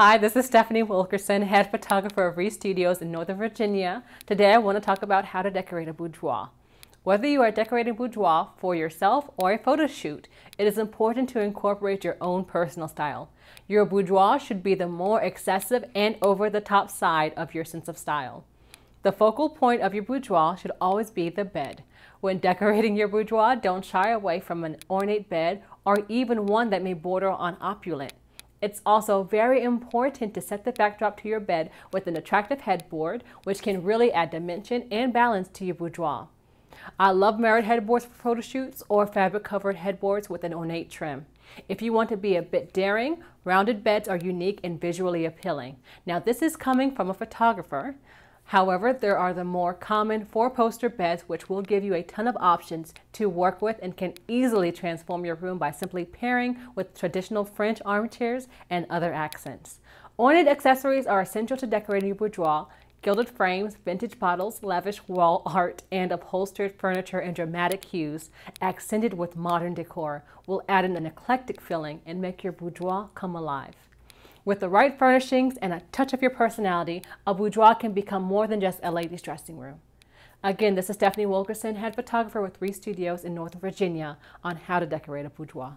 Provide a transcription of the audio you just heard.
Hi, this is Stephanie Wilkerson, head photographer of Reese Studios in Northern Virginia. Today I want to talk about how to decorate a boudoir. Whether you are decorating boudoir for yourself or a photo shoot, it is important to incorporate your own personal style. Your boudoir should be the more excessive and over-the-top side of your sense of style. The focal point of your boudoir should always be the bed. When decorating your boudoir, don't shy away from an ornate bed or even one that may border on opulent. It's also very important to set the backdrop to your bed with an attractive headboard, which can really add dimension and balance to your boudoir. I love mirrored headboards for photo shoots or fabric covered headboards with an ornate trim. If you want to be a bit daring, rounded beds are unique and visually appealing. Now this is coming from a photographer. However, there are the more common four-poster beds which will give you a ton of options to work with and can easily transform your room by simply pairing with traditional French armchairs and other accents. Ornate accessories are essential to decorating your boudoir. Gilded frames, vintage bottles, lavish wall art, and upholstered furniture in dramatic hues, accented with modern decor, will add an eclectic feeling and make your boudoir come alive. With the right furnishings and a touch of your personality, a boudoir can become more than just a lady's dressing room. Again, this is Stephanie Wilkerson, head photographer with Reese Studios in Northern Virginia on how to decorate a boudoir.